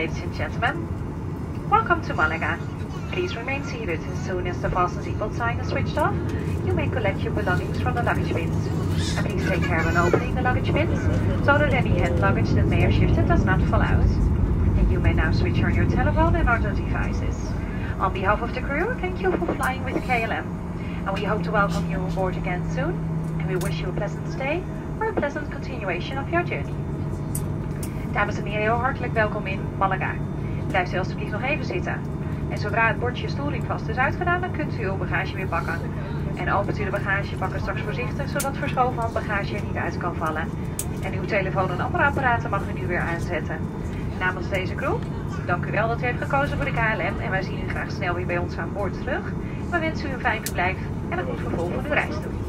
Ladies and gentlemen, welcome to Malaga. Please remain seated as soon as the fasten seatbelt sign is switched off. You may collect your belongings from the luggage bins. And please take care when opening the luggage bins so that any hand luggage that may have shifted does not fall out. And you may now switch on your telephone and other devices. On behalf of the crew, thank you for flying with KLM. And we hope to welcome you on board again soon. And we wish you a pleasant stay or a pleasant continuation of your journey. Dames en heren, heel hartelijk welkom in Malaga. Blijft u alstublieft nog even zitten. En zodra het bordje stoelring vast is uitgedaan, dan kunt u uw bagage weer pakken. En opent u de bagagebakken straks voorzichtig, zodat verschoven handbagage er niet uit kan vallen. En uw telefoon en andere apparaten mag u nu weer aanzetten. Namens deze crew, dank u wel dat u heeft gekozen voor de KLM en wij zien u graag snel weer bij ons aan boord terug. We wensen u een fijn verblijf en een goed vervolg van uw reis toe.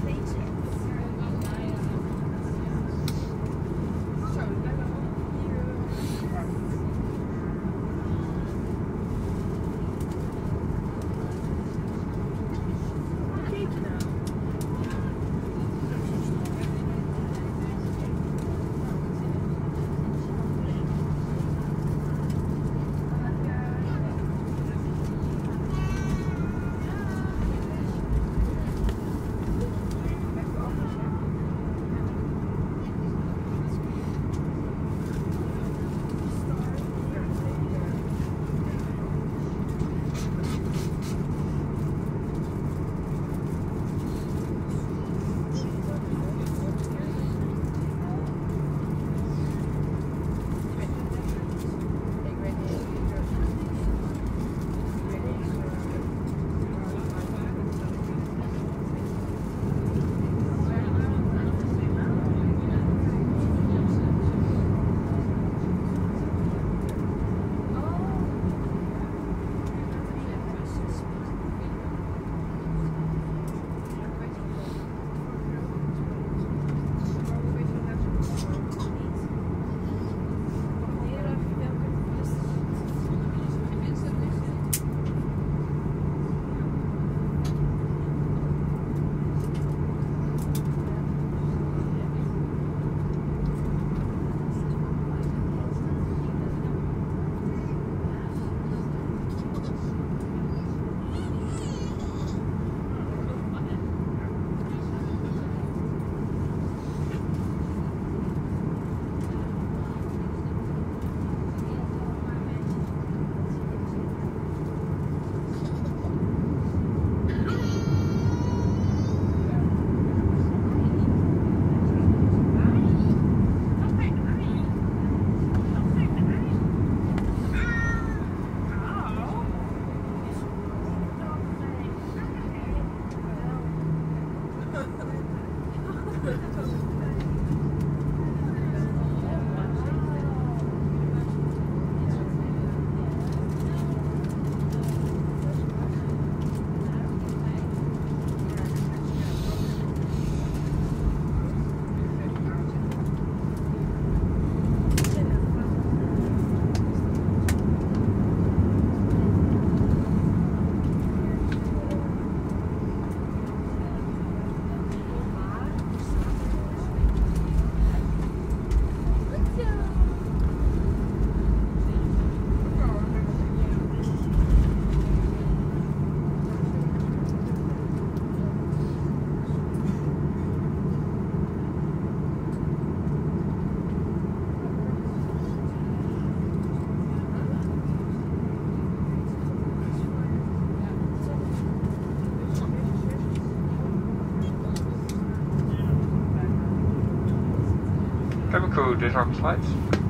Crew, disarm flights.